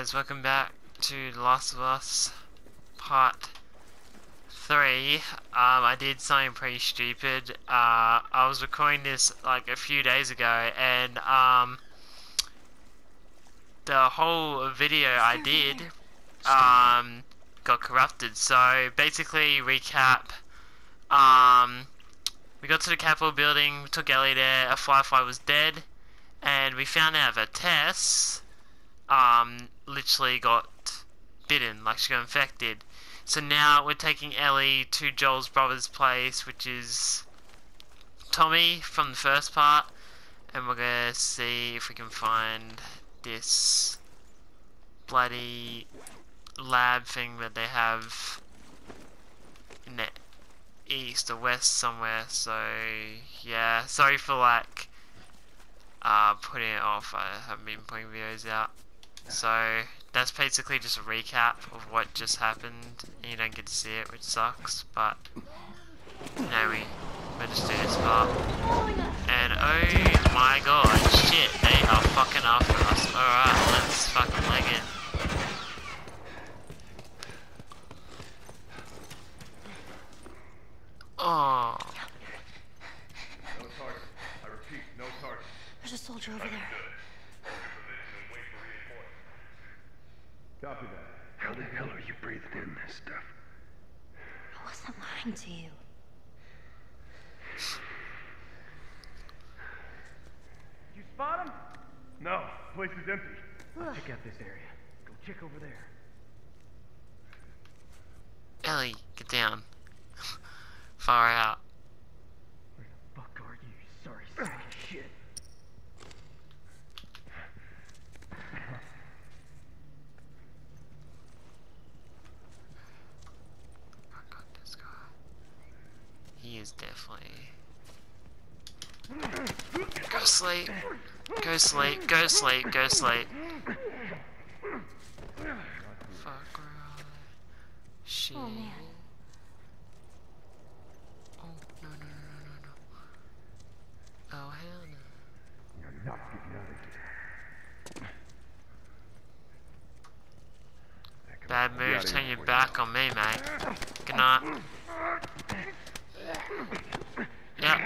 guys, welcome back to The Last of Us Part 3. Um, I did something pretty stupid. Uh, I was recording this like a few days ago and um, the whole video I did um, got corrupted. So basically, recap. Um, we got to the Capitol building, we took Ellie there, a Firefly was dead, and we found out that Tess um, literally got bitten, like she got infected. So now we're taking Ellie to Joel's brother's place, which is Tommy from the first part, and we're gonna see if we can find this bloody lab thing that they have in the east or west somewhere. So yeah, sorry for like uh, putting it off. I haven't been putting videos out. So that's basically just a recap of what just happened. You don't get to see it, which sucks, but now we we just do this part. And oh my god, shit, they are fucking after us. Alright, let's fucking leg it. Oh. No target. I repeat, no target. There's a soldier over there. Copy that. How the hell are you breathing in this stuff? I wasn't lying to you. You spot him? No, place is empty. Ugh. Check out this area. Go check over there. Ellie, get down. Far out. Where the fuck are you, you sorry sack of shit? I got this guy. He is definitely. Go sleep. Go sleep. Go sleep. Go sleep. Fuck. Shit. Oh, man. Oh no no no no no no. Oh hell no. You're not getting out of here. Bad move. Turn your back on me, mate. Good night. Yep.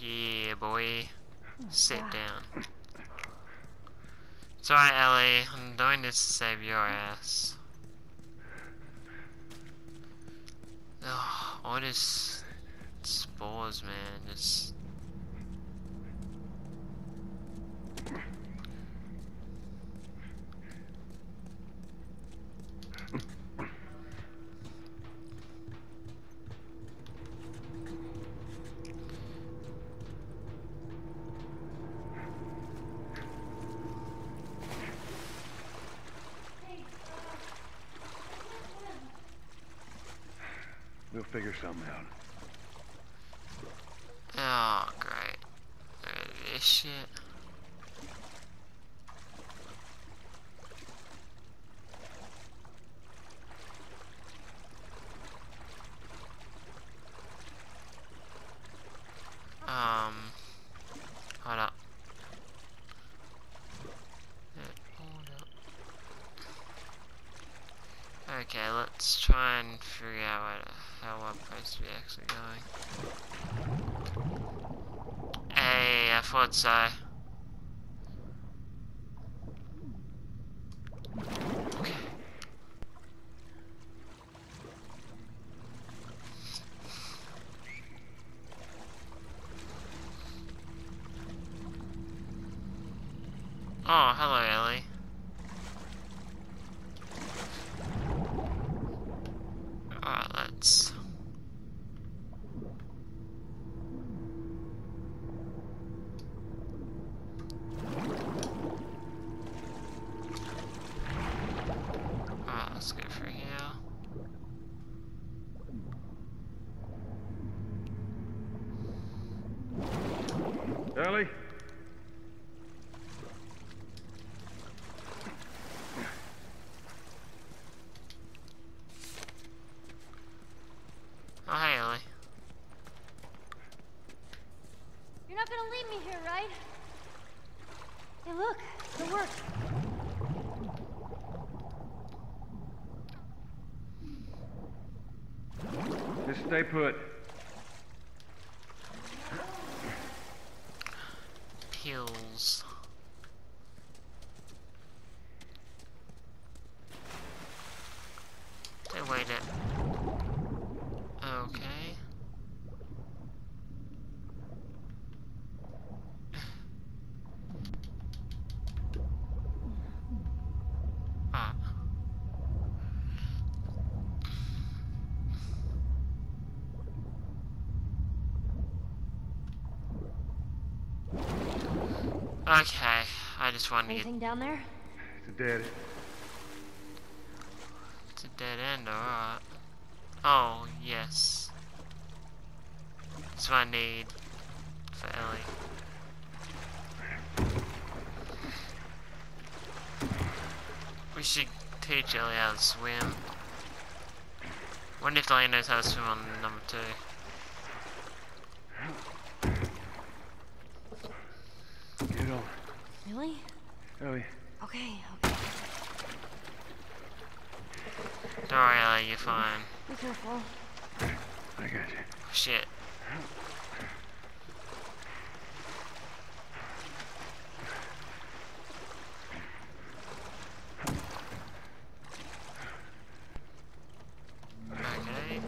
Yeah, boy. Sit down. It's alright, Ellie. I'm doing this to save your ass. Ugh, all this spores, man. Just. We'll figure something out. Oh, great. Uh, This shit. Um, hold up. Uh, hold up. Okay, let's try and figure out where the hell I'm supposed actually going. Hey, I thought so. Okay. Oh, hello, Ellie. Alright, let's. Alright, let's go for here. Ellie? Oh, hey, Ellie. You're not gonna leave me here, right? Hey, look, it worked. Just stay put. Pills. They waited. Okay. Ah. Okay, I just wanted to get Anything down there? It's a dead. It's a dead end, alright. Oh, yes. That's what I need for Ellie. We should teach Ellie how to swim. Wonder if Ellie knows how to swim on number two. Get on. Really? Oh, Ellie, Okay, okay. Don't worry, Ellie, you're fine. Be careful. I got you. Shit. Okay.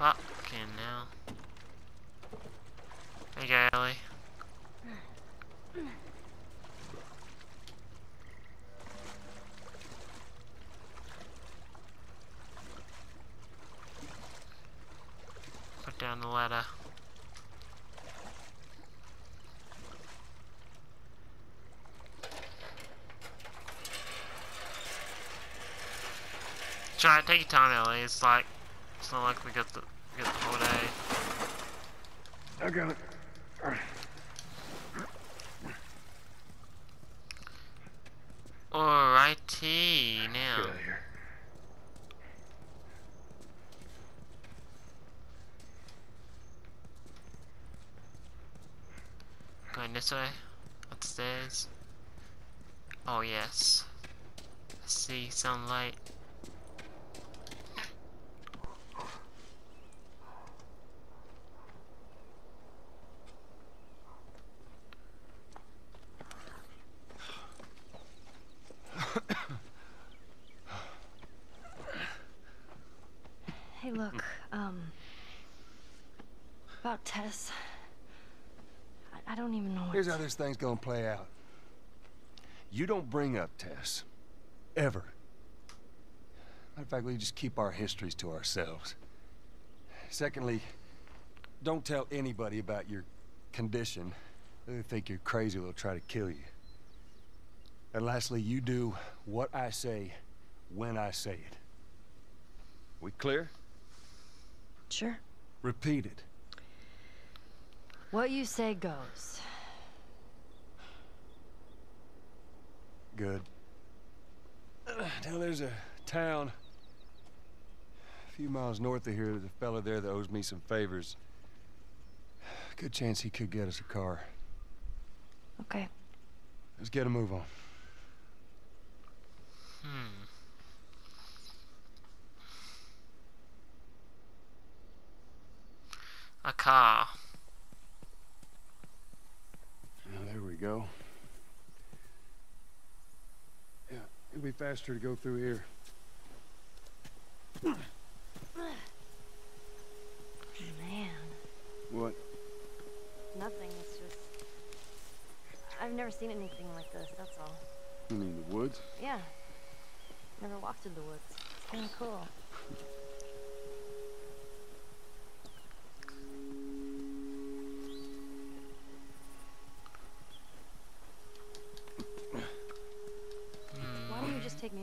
Fucking now. There you go, Ellie. Put down the ladder. Take your time, Ellie. It's like it's not like we got the we got the whole day. I got it. Alrighty, now. Going this way. Upstairs. Oh yes. I see sunlight. Hey, look, um. About Tess. I, I don't even know what. Here's how this thing's gonna play out. You don't bring up Tess. Ever. Matter of fact, we just keep our histories to ourselves. Secondly, don't tell anybody about your condition. They think you're crazy, they'll try to kill you. And lastly, you do what I say when I say it. We clear? Sure. Repeat it. What you say goes. Good. Now there's a town a few miles north of here. There's a fella there that owes me some favors. Good chance he could get us a car. Okay. Let's get a move on. Hmm. A car. Now, there we go. It'll be faster to go through here. Man. What? Nothing. It's just. I've never seen anything like this, that's all. You mean the woods? Yeah. Never walked in the woods. It's kind of cool. Why don't you just take me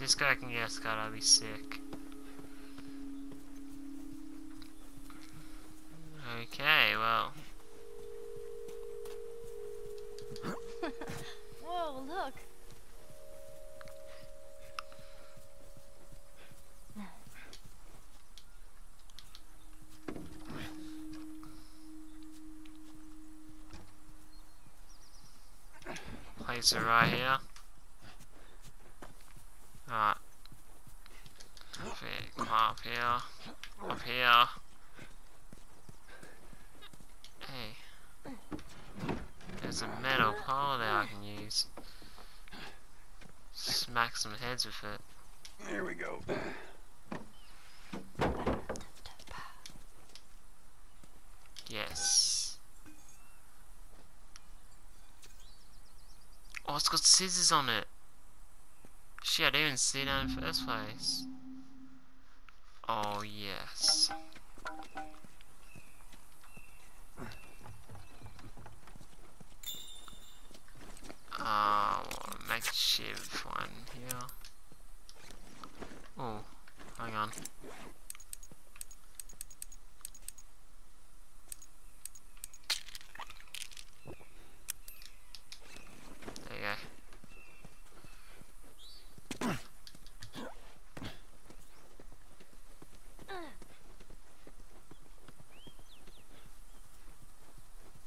This guy can get Scott, I'll be sick. Okay, well. Whoa, look. Place it right here. Alright. Up here, come up here. Up here. Hey. There's a metal pole that I can use. Smack some heads with it. There we go. Yes. Oh, it's got scissors on it. Shit, I didn't even see that in the first place. Oh, yes. Uh, makeshift one here. Oh, hang on. There you go.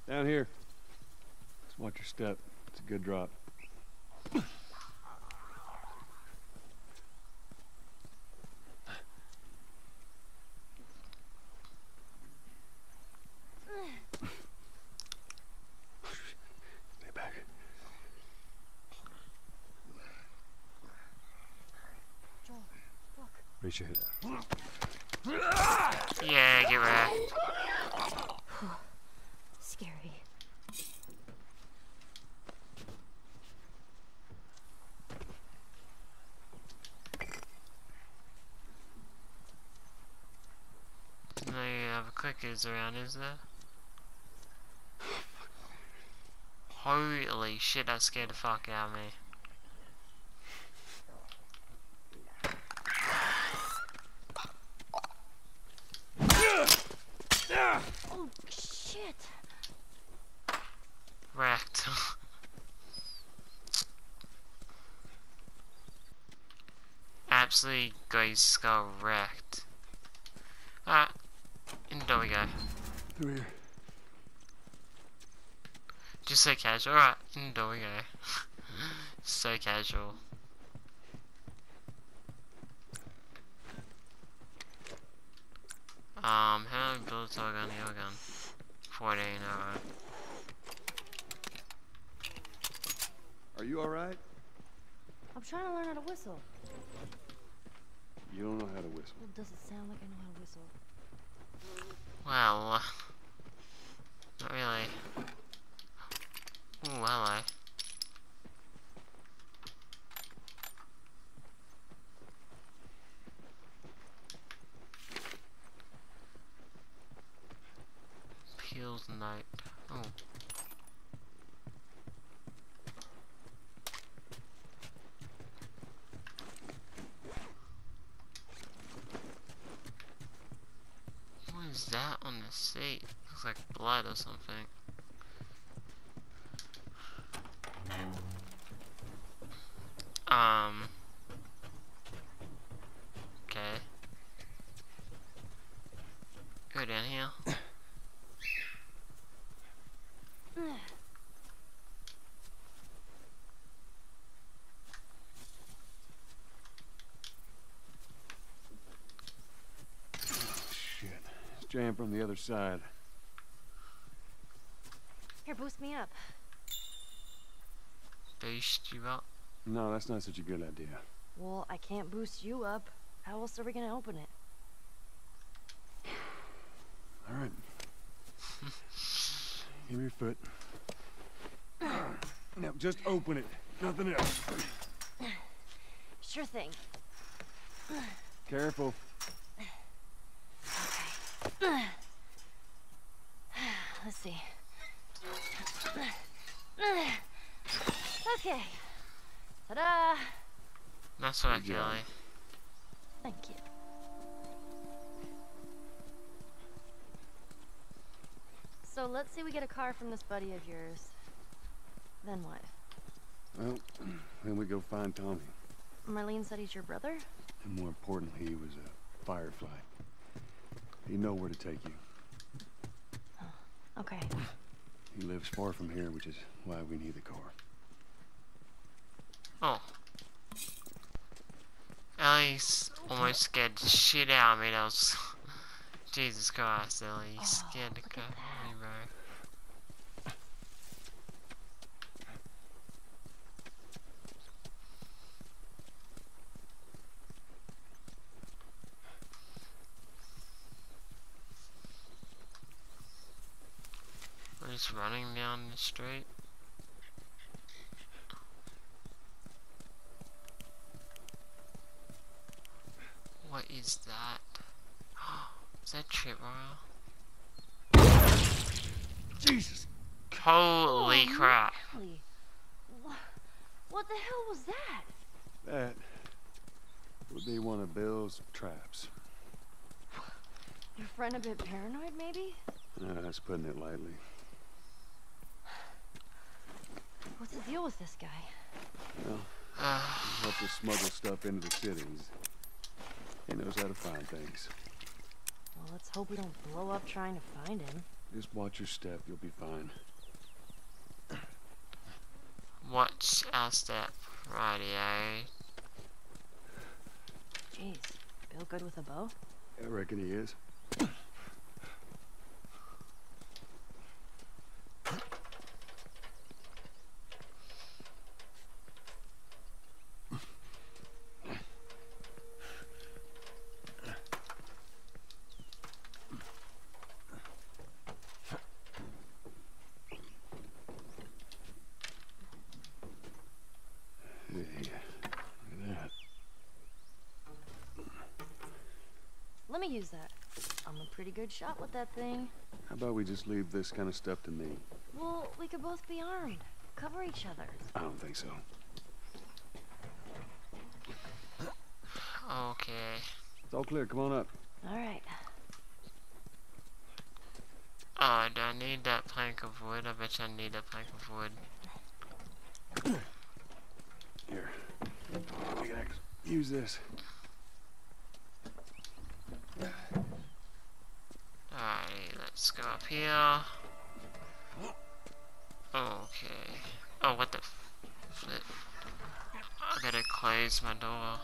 Down here. Just watch your step. It's a good drop. Stay back. Joel, look. Reach your head out. Yeah, get wrecked. Scary. No clickers around, is there? Holy shit, that scared the fuck out of me. Oh. Absolutely got his skull wrecked. Alright, in the door we go. Through here. Just so casual. Alright, in the door we go. so casual. Um, how many bullets have I got in the other gun? 14, alright. Are you alright? I'm trying to learn how to whistle. You don't know how to whistle. Well, does it sound like I know Well, uh, not really. Ooh, hello. Peel's note. Oh. What is on? Looks like blood or something. Um. Okay. Go down here. Shit. It's jammed from the other side. Here, boost me up. Boost you up. No, that's not such a good idea. Well, I can't boost you up. How else are we gonna open it? All right. Give me your foot. Now, just open it. Nothing else. Sure thing. Careful. Let's see. Okay. Ta-da! That's right, Good job. Kelly. Thank you. So let's say we get a car from this buddy of yours. Then what? Well, then we go find Tommy. Marlene said he's your brother? And more importantly, he was a firefly. He know where to take you. Okay. He lives far from here, which is why we need the car. Oh. Ellie's almost scared the shit out of me. That was. Jesus Christ, Ellie. You Oh, scared the look crap out of me, bro. We're just running down the street. What is that? Is that Trip Royal? Jesus! Holy Oh, crap. Really? Wha- What the hell was that? That would be one of Bill's traps. Your friend a bit paranoid, maybe? Uh, that's putting it lightly. What's the deal with this guy? Well, Uh, he helps us smuggle stuff into the cities. He knows how to find things. Well, let's hope we don't blow up trying to find him. Just watch your step, you'll be fine. watch our step. Radio. Jeez, Bill good with a bow? I reckon he is. Yeah, look at that. Let me use that. I'm a pretty good shot with that thing. How about we just leave this kind of stuff to me? Well, we could both be armed. Cover each other. I don't think so. Okay. It's all clear. Come on up. All right. Oh, do I need that plank of wood? I bet you I need that plank of wood. Here. Use this. Alrighty, let's go up here. Okay. Oh, what the flip? I gotta close my door.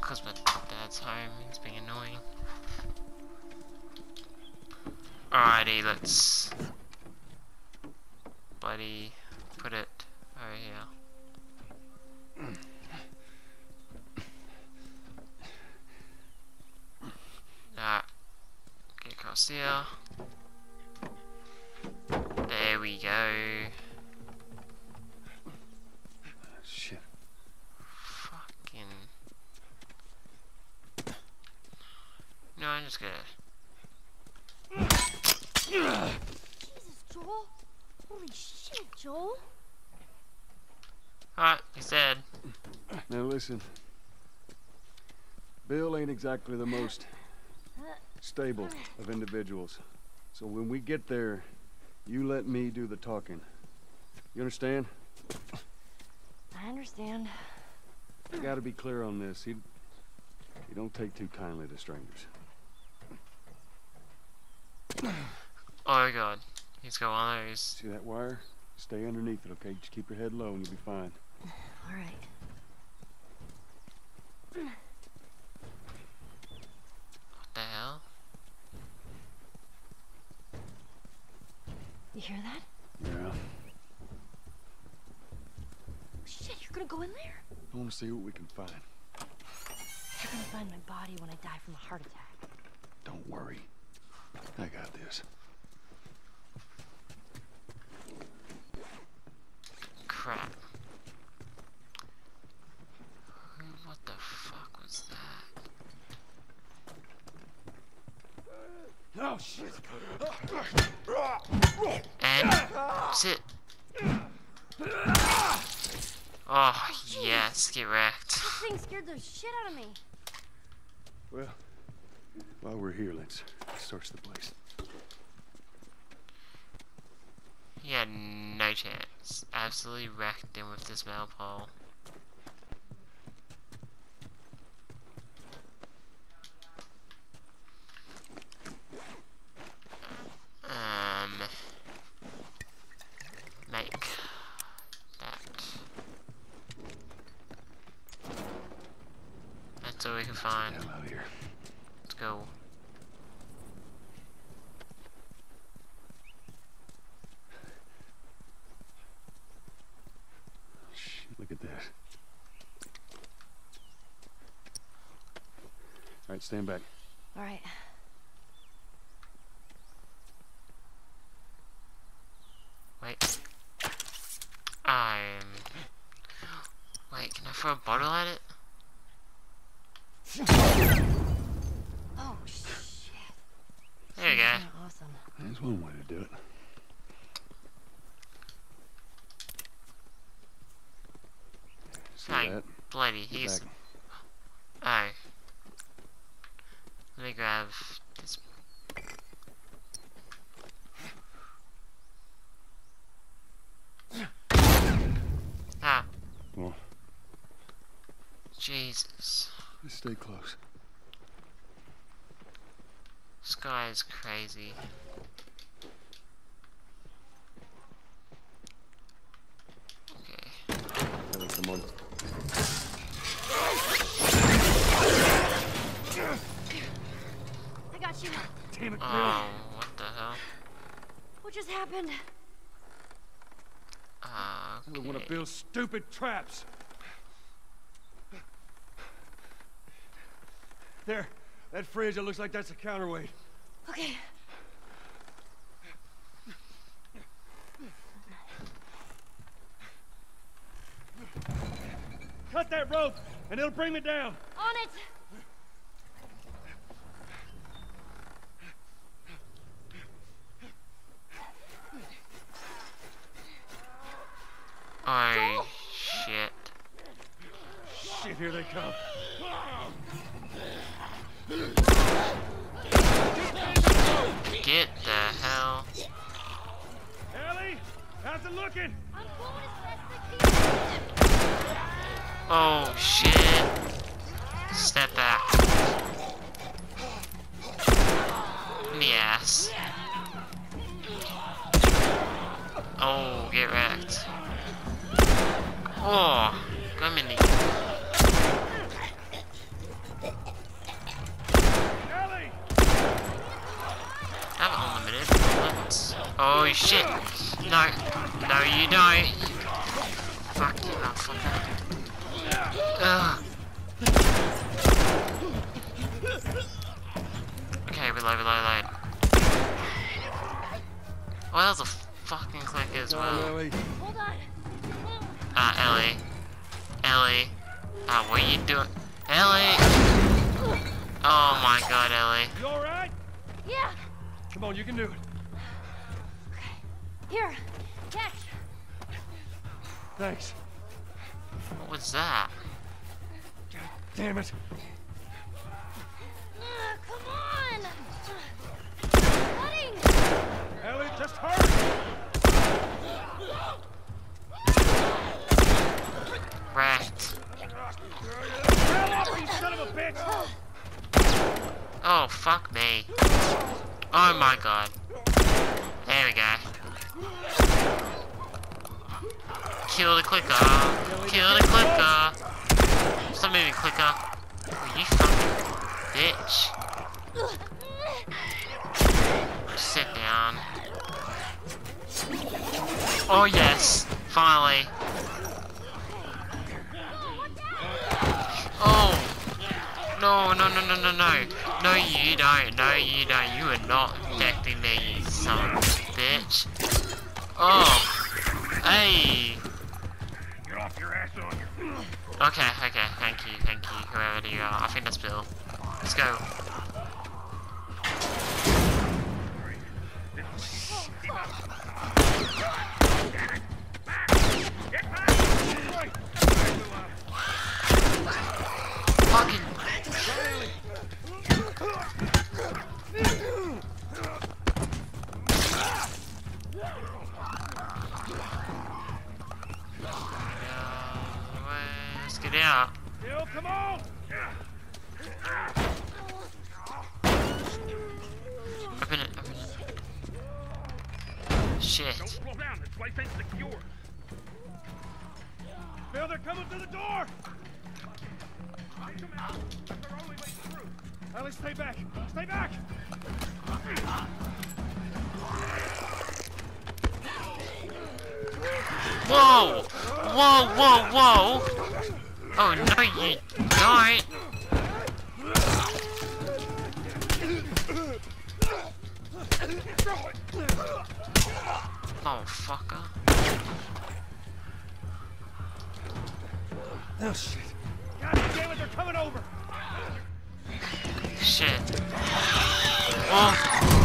Cause my dad's home, he's being annoying. Alrighty, let's... Buddy, just gonna. Jesus, Joel. Holy shit, Joel. Alright, he's dead. Now listen. Bill ain't exactly the most stable of individuals. So when we get there, you let me do the talking. You understand? I understand. You gotta be clear on this. He, he don't take too kindly to strangers. Oh my god. He's got one of those. See that wire? Stay underneath it, okay? Just keep your head low and you'll be fine. All right. What the hell? You hear that? Yeah. Shit, you're gonna go in there? I wanna see what we can find. You're gonna find my body when I die from a heart attack. Don't worry. I got this. Crap. What the fuck was that? Oh shit! And sit. Oh yes, get wrecked. This thing scared the shit out of me. Well, while we're here, let's search the place. He had no chance. Absolutely wrecked him with this metal pole. Um, make that. That's all we can find. Hell out of here. Let's go. Shit, look at this. All right, stand back. All right. Wait. I'm. Wait, can I throw a bottle at it? Oh shit. There you go. Awesome. That's one way to do it. See Hey, that? bloody, Get he's. back. Oh. Let me grab this. Ah, Well, Jesus. just stay close. This guy is crazy. Okay. Ellie, come on. I got you. Damn oh, it, Oh, what the hell? What just happened? I don't want to build stupid traps. There, that fridge, it looks like that's a counterweight. Okay. Cut that rope, and it'll bring me down. On it. Oh, shit. Shit, here they come. Get the hell. Ellie, how's it looking? I'm going as fast as I can. Oh, shit. Step back. In the ass. Oh, get wrecked. The. Ellie! I'm unlimited bullets. Oh shit! No, no, you don't. Fuck you, motherfucker. Ugh. Okay, reload, reload, reload. Oh, that was a fucking click as well. Hold on. Ah, Ellie. Ellie. Ah, what are you doing? Ellie! Oh my god, Ellie. You all right? Yeah. Come on, you can do it. Here. Catch. Thanks. What was that? Damn it. Uh, come on. Cutting. Ellie, just hurry. Oh, fuck me. Oh my god. There we go. Kill the clicker. Kill the clicker. Stop moving, clicker. Oh, you fucking bitch. Sit down. Oh yes, finally. No, no, no, no, no, no. No, you don't. No, you don't. You are not protecting me, you son of a bitch. Oh. Hey. Get off your ass on your... Okay, okay. Thank you, thank you, whoever you are. I think that's Bill. Let's go. Fucking. Yeah, Let's get out. Bill, come on! Open it, open it. Shit. Don't slow down. This place ain't secure. Bill, they're coming through the door! Take them out. That's our only way through. Ellie, stay back. Stay back! Whoa! Whoa, whoa, whoa! Oh, no, you don't! Oh, fucker. Oh, shit. God damn it, they're coming over! Shit. Oh.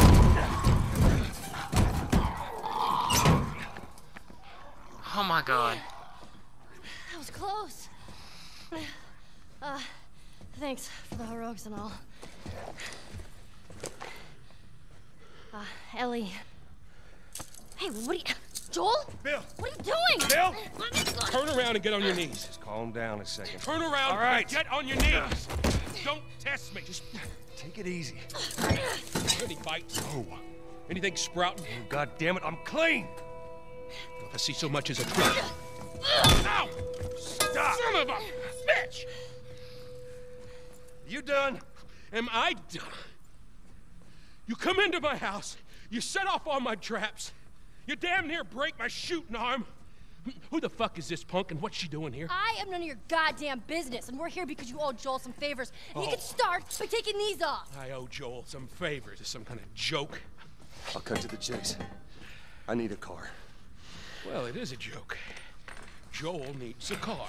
Oh my god. That was close. Uh, thanks for the heroics and all. Uh, Ellie. Hey, what are you... Joel? Bill! What are you doing? Bill! Let me go. Turn around and get on your knees. Just calm down a second. Turn around All right. and get on your knees. Don't test me. Just Take it easy. any bites. Oh, Anything sprouting. Oh, God damn it, I'm clean! If I see so much as a twig. Ow! Stop! Son of a bitch! You done? Am I done? You come into my house, you set off all my traps, you damn near break my shooting arm. Who the fuck is this punk and what's she doing here? I am none of your goddamn business, and we're here because you owe Joel some favors. And you Oh. can start by taking these off. I owe Joel some favors. Is some kind of joke? I'll cut to the chase. I need a car. Well, it is a joke. Joel needs a car.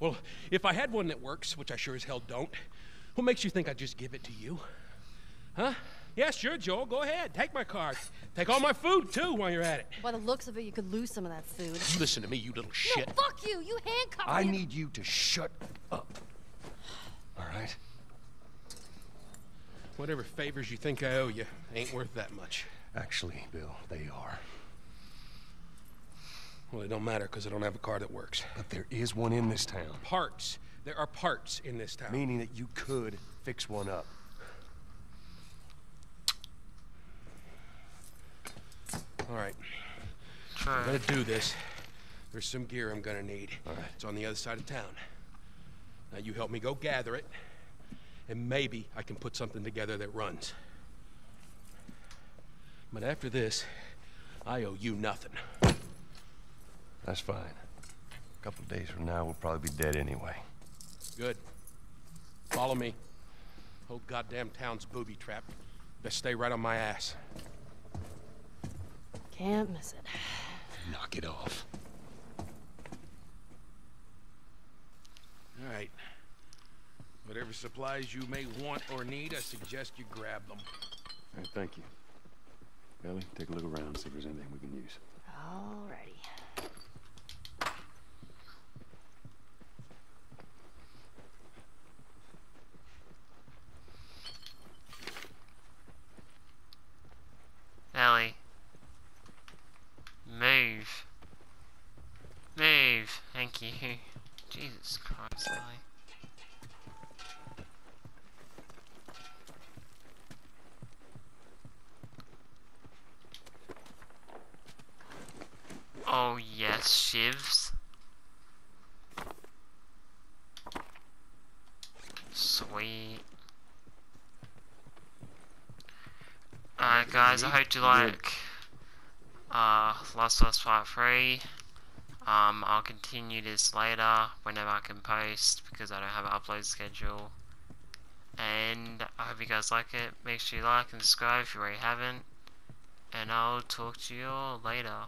Well, if I had one that works, which I sure as hell don't, what makes you think I'd just give it to you? Huh? Yeah, sure, Joel. Go ahead. Take my car. Take all my food, too, while you're at it. By the looks of it, you could lose some of that food. Listen to me, you little shit. No, fuck you! You handcuffed me. I need you to shut up. All right? Whatever favors you think I owe you ain't worth that much. Actually, Bill, they are. Well, it don't matter because I don't have a car that works. But there is one in this town, Parts. There are parts in this town. meaning that you could fix one up. All right. I'm gonna do this. There's some gear I'm gonna need. All right. It's on the other side of town. Now you help me go gather it, and maybe I can put something together that runs. But after this, I owe you nothing. That's fine. A couple days from now, we'll probably be dead anyway. Good. Follow me. Whole goddamn town's booby trapped. Best stay right on my ass. Can't miss it. Knock it off. All right. Whatever supplies you may want or need, I suggest you grab them. All right, thank you. Ellie, take a look around, see if there's anything we can use. Alrighty. Ellie. Move. Move. Thank you. Jesus Christ, Ellie. Oh yes, shivs. Sweet. Alright guys, I hope you like uh, Last of Us Part 3. Um, I'll continue this later whenever I can post because I don't have an upload schedule. And I hope you guys like it. Make sure you like and subscribe if you already haven't. And I'll talk to you all later.